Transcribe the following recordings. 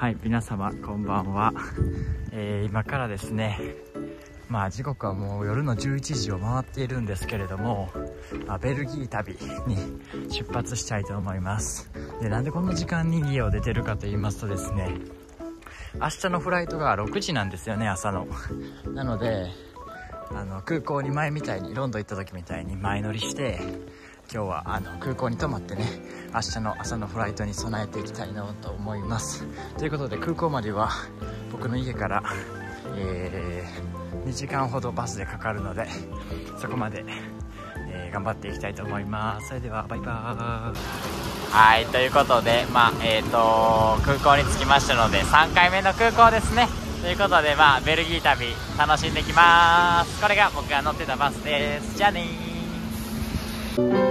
はい皆様こんばんは、えー、今からですねまあ時刻はもう夜の11時を回っているんですけれども、まあ、ベルギー旅に出発したいと思います。でなんでこの時間に家を出てるかと言いますとですね明日のフライトが6時なんですよね朝の。なのであの空港に前みたいにロンドン行った時みたいに前乗りして今日はあの空港に泊まってね明日の朝のフライトに備えていきたいなと思います。ということで空港までは僕の家から、えー、2時間ほどバスでかかるのでそこまで、えー、頑張っていきたいと思います。それではバイバーイ。はいということでまあえっ、ー、と空港に着きましたので3回目の空港ですね。ということでまあベルギー旅楽しんできます。これが僕が乗ってたバスです。じゃあね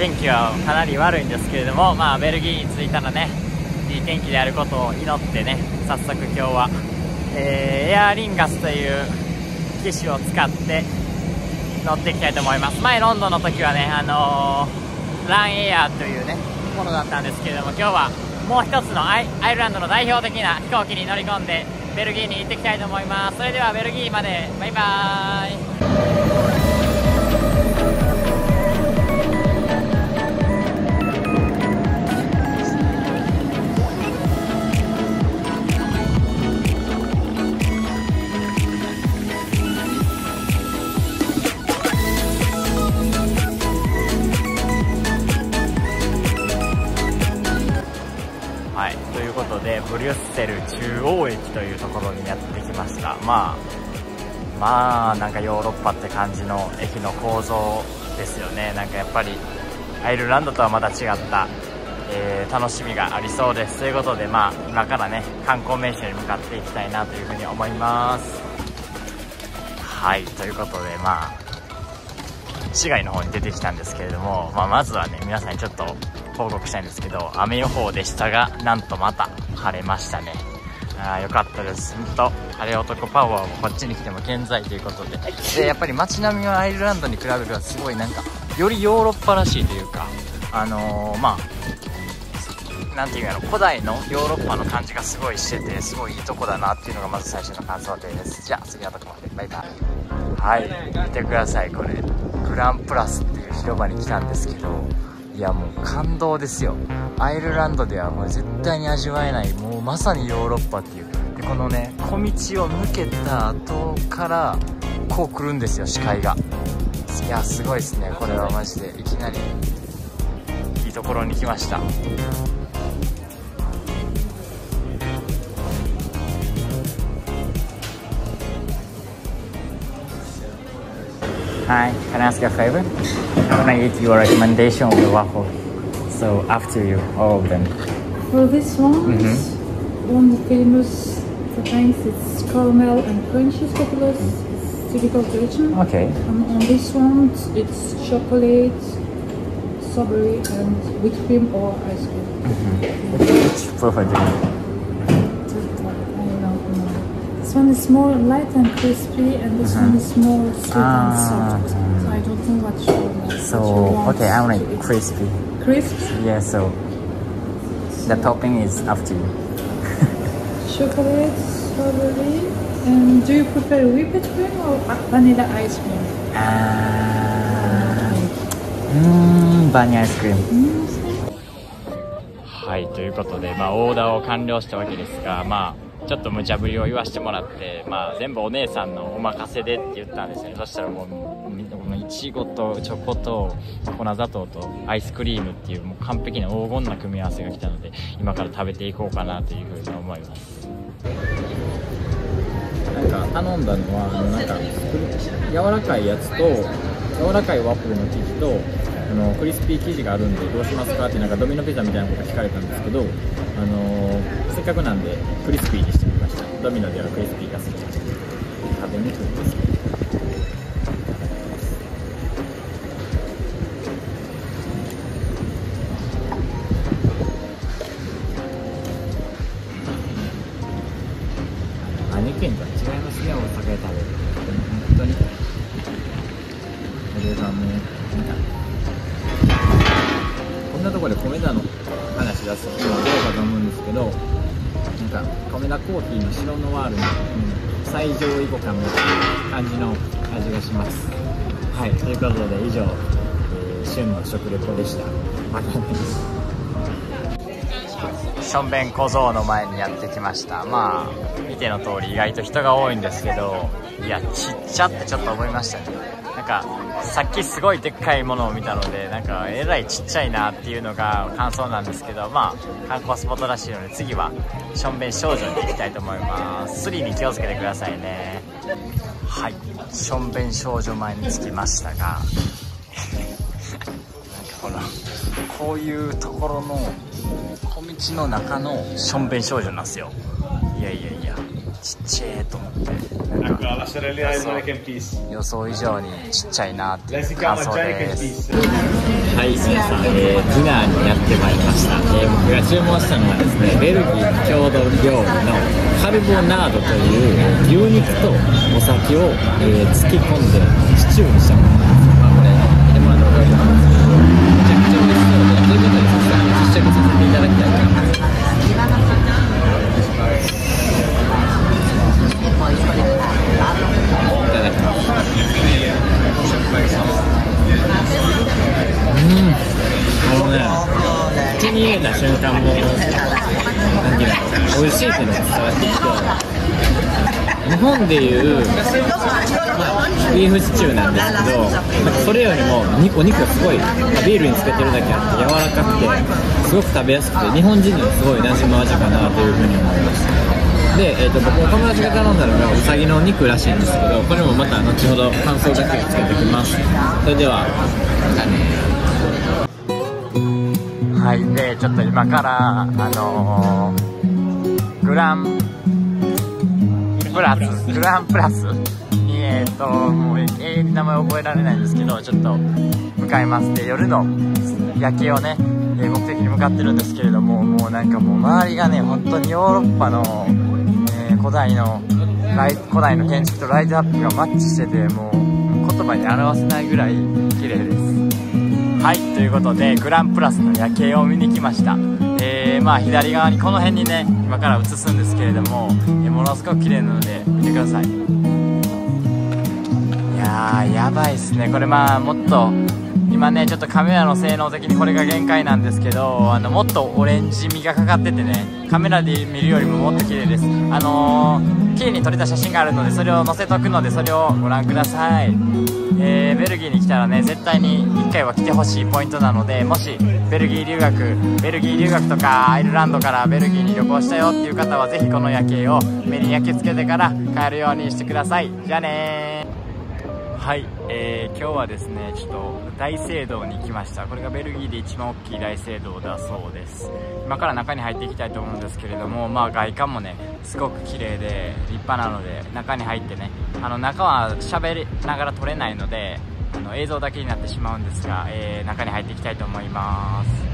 天気はかなり悪いんですけれども、まあ、ベルギーに着いたらね、いい天気であることを祈ってね、早速今日は、えー、エアリンガスという機種を使って乗っていきたいと思います。前ロンドンの時はね、あのー、ランエアーというね、ものだったんですけれども、今日はもう一つのアイルランドの代表的な飛行機に乗り込んで、ベルギーに行ってきたいと思います。それではベルギーまで、バイバーイ。というところにやってきました。まあまあなんかヨーロッパって感じの駅の構造ですよね。なんかやっぱりアイルランドとはまた違った、えー、楽しみがありそうです。ということでまあ今からね観光名所に向かっていきたいなというふうに思います。はいということでまあ市街の方に出てきたんですけれども、まあ、まずはね皆さんにちょっと報告したいんですけど雨予報でしたがなんとまた晴れましたね。ああよかったです。本当晴れ男パワーもこっちに来ても健在ということで。でやっぱり街並みはアイルランドに比べればすごいなんかよりヨーロッパらしいというかあのー、まあなんていうやろ古代のヨーロッパの感じがすごいしててすごいいいとこだなっていうのがまず最初の感想ですじゃあ次のとこまでバイバイはい見てくださいこれグランプラスっていう広場に来たんですけどいやもう感動ですよ。アイルランドではもう絶対に味わえないもうまさにヨーロッパっていう。でこのね小道を抜けた後からこう来るんですよ視界が。いやすごいですねこれはマジで。いきなりいいところに来ました。Hi, can I ask you a favor? Can I eat your recommendation of the waffle? So after you, all of them. Well, this one, mm -hmm. one famous for things, it's caramel and cheese popular. It's typical Belgian. Okay. And on this one, it's chocolate, strawberry, and whipped cream or ice cream. Mm -hmm. Which prefer do you? This one is more light and crispy, and this uh -huh. one is more sweet ah. and soft. So I don't know what you want. So you okay, I want it crispy. Crispy? Yeah. So the topping is up to you. Chocolate, strawberry, and do you prefer whipped cream or vanilla ice cream? Ah, mm, vanilla ice cream. Mm. はい、ということで、まあ、オーダーを完了したわけですが、まあ、 ちょっと無茶ぶりを言わせてもらって、まあ、全部お姉さんのお任せでって言ったんですよね。そしたらもういちごとチョコと粉砂糖とアイスクリームっていうもう完璧な黄金な組み合わせが来たので今から食べていこうかなというふうに思います。なんか頼んだのはなんか柔らかいやつと柔らかいワッフルの生地とあのクリスピー生地があるんでどうしますかってなんかドミノピザみたいなこと聞かれたんですけど、あのせっかくなんでクリスピーにしてみました。ドミノではクリスピーが好きなんで食べにくいですけど何県とは違いますね大阪で食べるでも本当に。こんかこんなところで米田の話出すのはどうかと思うんですけどなんか米田コーヒーの白ノワールの、うん、最上位互換みたいな感じの味がします。はい。ということで以上、えー旬の食レポでした。またねしょんべん小僧の前にやってきました。まあ見ての通り意外と人が多いんですけどいやちっちゃってちょっと思いましたね。なんかさっきすごいでっかいものを見たのでなんかえらいちっちゃいなっていうのが感想なんですけどまあ観光スポットらしいので次はしょんべん少女に行きたいと思います。スリに気をつけてくださいね。はい。しょんべん少女前に着きましたがなんかほらこういうところの小道の中のしょんべん少女なんですよ。いやいやいや。ちっちゃいと思って.予想以上にちっちゃいなって感想です.はい皆さん、えーディナーにやってまいりました、えー僕が注文したのはですねベルギー郷土料理のカルボナードという牛肉とお酒を、えー突き込んでシチューにしたものた瞬間もうなんていうの美味しいっていうのが伝わってきて日本でいう、まあ、ビーフシチューなんですけどなんかそれよりもお肉がすごいビールにつけてるだけあって柔らかくてすごく食べやすくて日本人にはすごい馴染む味かなというふうに思いました。で、えー、と僕の友達が頼んだのがうさぎのお肉らしいんですけどこれもまた後ほど感想だけをつけておきます。それではまたねはい。でちょっと今からあのーグランプラスグランプラスにえっ、ともう永遠に名前覚えられないんですけどちょっと向かいます。で夜の夜景をね、目的に向かってるんですけれどももうなんかもう周りがね本当にヨーロッパの、えー古代の古代の建築とライトアップがマッチしててもう言葉に表せないぐらい綺麗です。はいということでグランプラスの夜景を見に来ました。えー、まあ左側にこの辺にね今から映すんですけれども、えーものすごく綺麗なので見てください。いやーやばいっすね。これまあもっと今ねちょっとカメラの性能的にこれが限界なんですけどあのもっとオレンジ味がかかっててねカメラで見るよりももっと綺麗です。あのー、綺麗に撮れた写真があるのでそれを載せとくのでそれをご覧ください。えーベルギーに来たらね絶対に1回は来てほしいポイントなのでもしベルギー留学ベルギー留学とかアイルランドからベルギーに旅行したよっていう方はぜひこの夜景を目に焼き付けてから帰るようにしてください。じゃあねはい、えー今日はですねちょっと大聖堂に来ました。これがベルギーで一番大きい大聖堂だそうです。今から中に入っていきたいと思うんですけれどもまあ外観もねすごく綺麗で立派なので中に入ってねあの中は喋りながら撮れないのであの映像だけになってしまうんですが、えー中に入っていきたいと思います。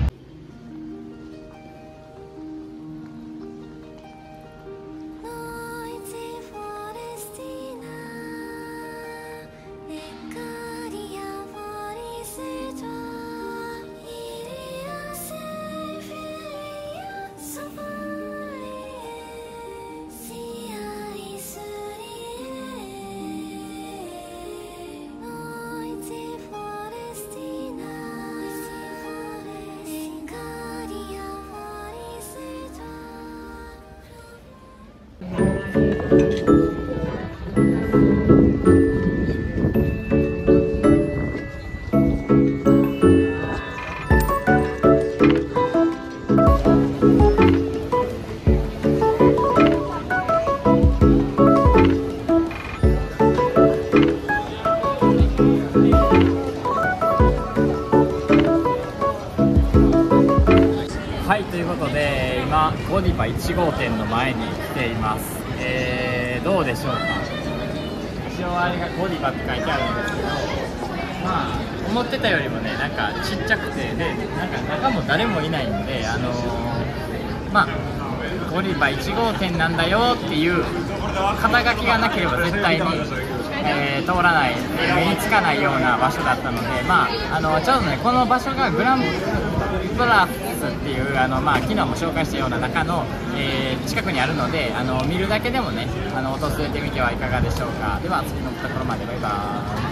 ってたよりもねなんかちっちゃくてでなんか中も誰もいないんであのーまあゴディバ1号店なんだよっていう肩書きがなければ絶対に、えー通らない目につかないような場所だったのでまああのちょうどねこの場所がグランプラスっていうあの、まあ、昨日も紹介したような中の、えー近くにあるのであの見るだけでもねあの訪れてみてはいかがでしょうか。では次のところまでバイバーイ。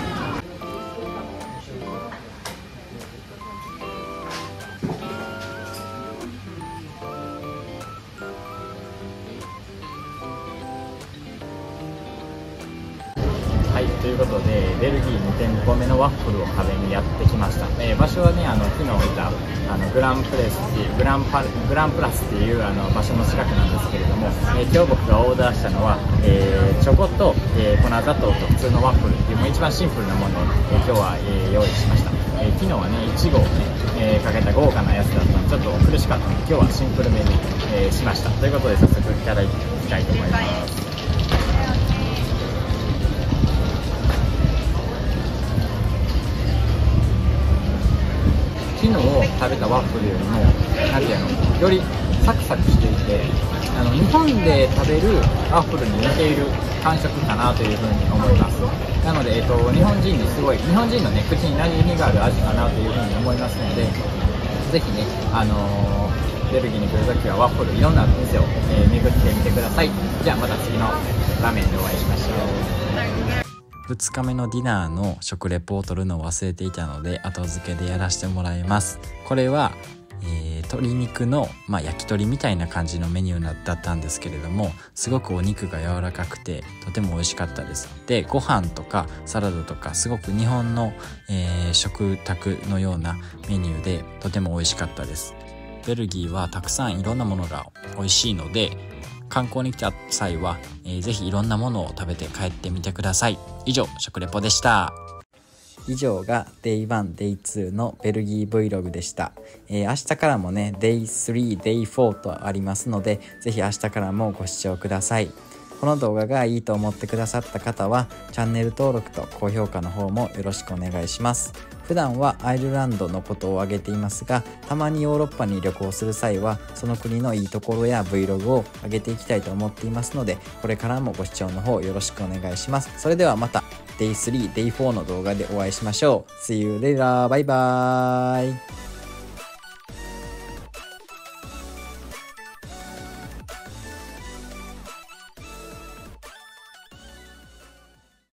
ということで、ベルギー2店舗目のワッフルを食べにやってきました。えー場所はね、あの昨日見たあのグランプレスっていうグランパグランプラスっていうあの場所の近くなんですけれども、えー今日僕がオーダーしたのは、えーチョコと、えー粉砂糖と普通のワッフルっていうもう一番シンプルなものを、え今日は、えー用意しました。え昨日はね、いちごをね、えかけた豪華なやつだったので、ちょっと苦しかったので、今日はシンプルめに、えしました。ということで、早速いただいていきたいと思います。昨日食べたワッフルよりも、なんていうの、よりサクサクしていて、あの日本で食べるワッフルに似ている感触かなというふうに思います。なので、えっと、日本人にすごい、日本人のね、口に馴染みがある味かなというふうに思いますので、ぜひね、あのーベルギーに来るときはワッフルいろんなお店を、えー巡ってみてください。じゃあまた次の画面でお会いしましょう。2日目のディナーの食レポを取るのを忘れていたので後付けでやらせてもらいます。これは、えー鶏肉の、まあ、焼き鳥みたいな感じのメニューだったんですけれどもすごくお肉が柔らかくてとても美味しかったです。でご飯とかサラダとかすごく日本の、えー食卓のようなメニューでとても美味しかったです。ベルギーはたくさんいろんなものが美味しいので観光に来た際は、えーぜひいろんなものを食べて帰ってみてください。以上食レポでした。以上が Day1、Day2 のベルギー Vlog でした、えー明日からもね Day3、Day4 とありますのでぜひ明日からもご視聴ください。この動画がいいと思ってくださった方はチャンネル登録と高評価の方もよろしくお願いします。普段はアイルランドのことを挙げていますがたまにヨーロッパに旅行する際はその国のいいところや Vlog を上げていきたいと思っていますのでこれからもご視聴の方よろしくお願いします。それではまた Day3、Day4 の動画でお会いしましょう。See you later! バイバーイ。